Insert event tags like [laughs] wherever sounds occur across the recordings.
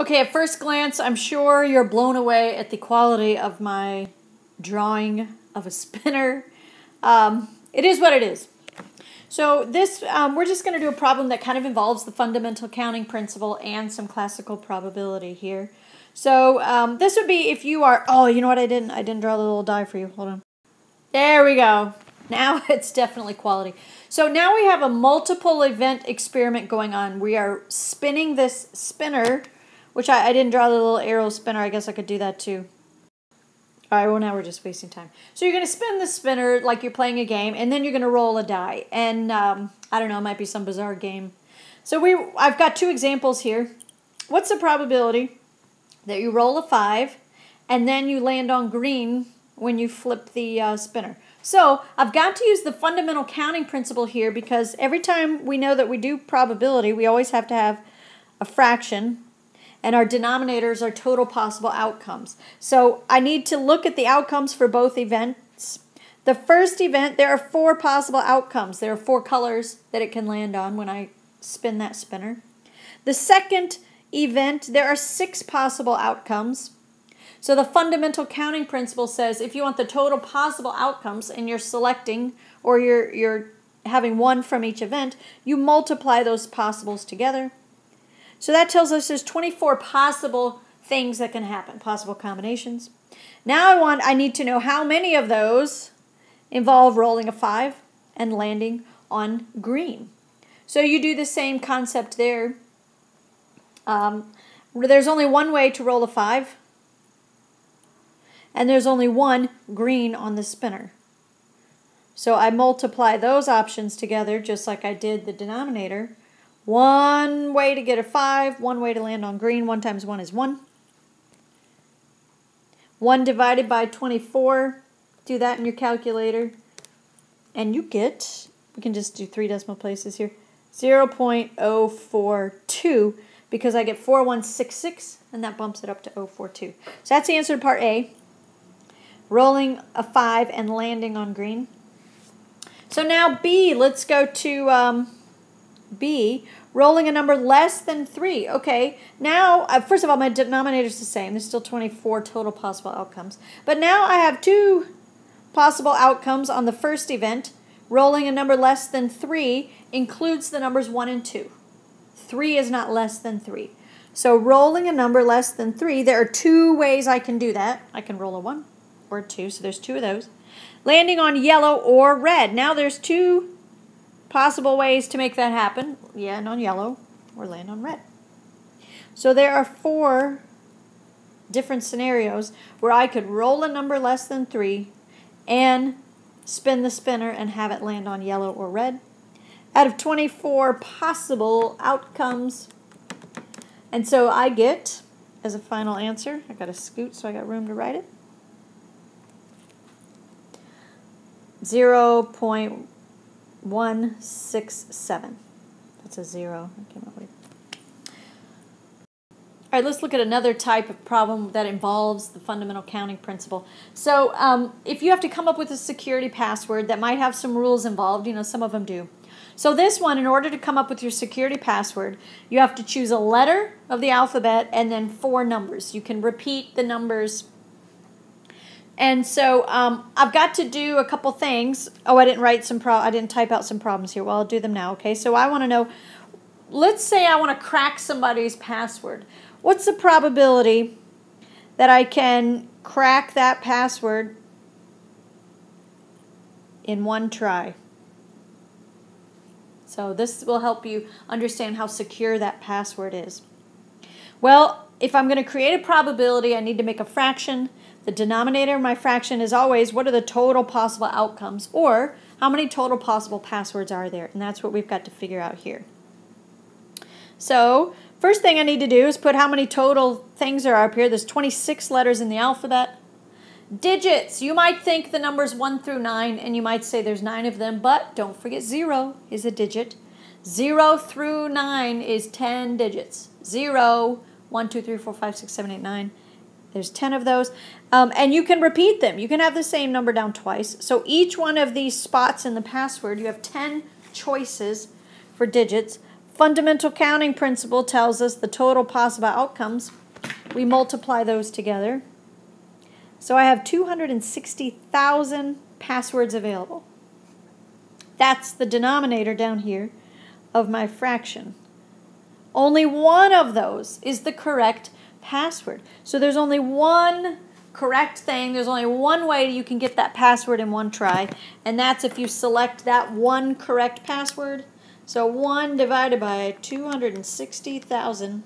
Okay, at first glance, I'm sure you're blown away at the quality of my drawing of a spinner. Um, it is what it is. So this, um, we're just going to do a problem that kind of involves the fundamental counting principle and some classical probability here. So um, this would be if you are, oh, you know what I didn't? I didn't draw the little die for you. Hold on. There we go. [laughs] Now it's definitely quality. So now we have a multiple event experiment going on. We are spinning this spinner which I, I didn't draw the little arrow spinner. I guess I could do that too. All right, well, now we're just wasting time. So you're going to spin the spinner like you're playing a game, and then you're going to roll a die. And um, I don't know, it might be some bizarre game. So we, I've got two examples here. What's the probability that you roll a 5, and then you land on green when you flip the uh, spinner? So I've got to use the fundamental counting principle here because every time we know that we do probability, we always have to have a fraction and our denominators are total possible outcomes. So I need to look at the outcomes for both events. The first event, there are four possible outcomes. There are four colors that it can land on when I spin that spinner. The second event, there are six possible outcomes. So the fundamental counting principle says if you want the total possible outcomes and you're selecting or you're, you're having one from each event, you multiply those possibles together. So that tells us there's 24 possible things that can happen, possible combinations. Now I want I need to know how many of those involve rolling a 5 and landing on green. So you do the same concept there. Um, there's only one way to roll a 5. And there's only one green on the spinner. So I multiply those options together just like I did the denominator. One way to get a 5, one way to land on green. 1 times 1 is 1. 1 divided by 24. Do that in your calculator. And you get, we can just do three decimal places here, 0 0.042 because I get 4166 and that bumps it up to 042. So that's the answer to part A. Rolling a 5 and landing on green. So now B, let's go to... Um, B, rolling a number less than 3. Okay, now, uh, first of all, my denominator is the same. There's still 24 total possible outcomes. But now I have two possible outcomes on the first event. Rolling a number less than 3 includes the numbers 1 and 2. 3 is not less than 3. So rolling a number less than 3, there are two ways I can do that. I can roll a 1 or a 2, so there's two of those. Landing on yellow or red. Now there's two Possible ways to make that happen, land on yellow or land on red. So there are four different scenarios where I could roll a number less than 3 and spin the spinner and have it land on yellow or red. Out of 24 possible outcomes, and so I get, as a final answer, I got to scoot so I got room to write it, 0. 167. That's a zero. I came up with. All right, let's look at another type of problem that involves the fundamental counting principle. So um, if you have to come up with a security password that might have some rules involved, you know, some of them do. So this one, in order to come up with your security password, you have to choose a letter of the alphabet and then four numbers. You can repeat the numbers and so um, I've got to do a couple things. Oh, I didn't write some pro. I didn't type out some problems here. Well, I'll do them now. Okay. So I want to know. Let's say I want to crack somebody's password. What's the probability that I can crack that password in one try? So this will help you understand how secure that password is. Well, if I'm going to create a probability, I need to make a fraction the denominator of my fraction is always what are the total possible outcomes or how many total possible passwords are there? And that's what we've got to figure out here. So first thing I need to do is put how many total things are up here. There's 26 letters in the alphabet. Digits. You might think the numbers 1 through 9 and you might say there's 9 of them, but don't forget 0 is a digit. 0 through 9 is 10 digits. 0, 1, 2, 3, 4, 5, 6, 7, 8, 9. There's 10 of those. Um, and you can repeat them. You can have the same number down twice. So each one of these spots in the password, you have 10 choices for digits. Fundamental counting principle tells us the total possible outcomes. We multiply those together. So I have 260,000 passwords available. That's the denominator down here of my fraction. Only one of those is the correct password. So there's only one correct thing. There's only one way you can get that password in one try, and that's if you select that one correct password. So 1 divided by 260,000.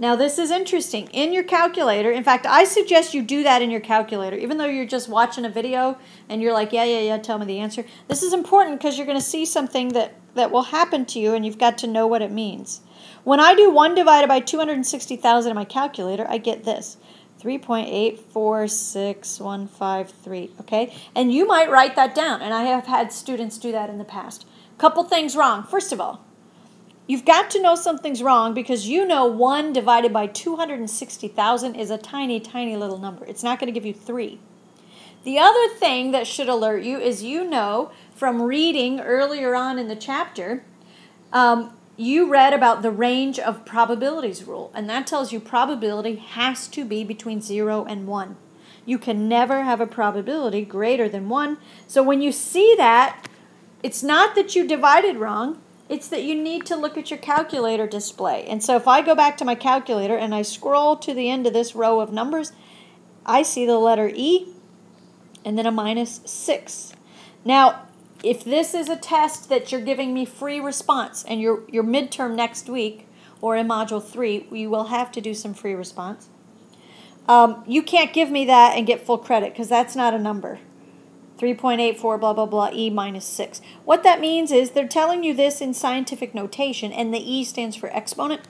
Now this is interesting. In your calculator, in fact, I suggest you do that in your calculator, even though you're just watching a video and you're like, yeah, yeah, yeah, tell me the answer. This is important because you're going to see something that, that will happen to you and you've got to know what it means. When I do 1 divided by 260,000 in my calculator, I get this. 3.846153, okay? And you might write that down, and I have had students do that in the past. Couple things wrong. First of all, you've got to know something's wrong because you know 1 divided by 260,000 is a tiny, tiny little number. It's not going to give you 3. The other thing that should alert you is you know from reading earlier on in the chapter, um, you read about the range of probabilities rule, and that tells you probability has to be between 0 and 1. You can never have a probability greater than 1. So when you see that, it's not that you divided wrong, it's that you need to look at your calculator display. And so if I go back to my calculator and I scroll to the end of this row of numbers, I see the letter E and then a minus 6. Now, if this is a test that you're giving me free response and your, your midterm next week or in module three, you will have to do some free response. Um, you can't give me that and get full credit because that's not a number. 3.84 blah blah blah e minus 6. What that means is they're telling you this in scientific notation and the e stands for exponent.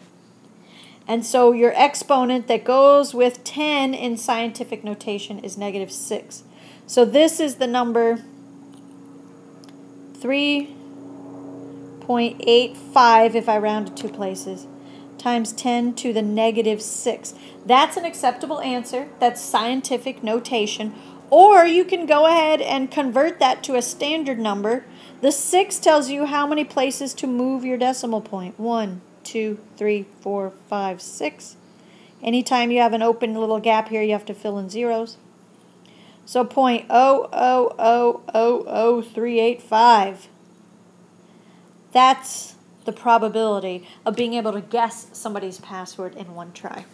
And so your exponent that goes with 10 in scientific notation is negative 6. So this is the number 3.85 if I round to two places times 10 to the negative 6. That's an acceptable answer. That's scientific notation. Or you can go ahead and convert that to a standard number. The 6 tells you how many places to move your decimal point. 1, 2, 3, 4, 5, 6. Anytime you have an open little gap here, you have to fill in zeros. So point oh oh oh oh oh three eight five. That's the probability of being able to guess somebody's password in one try.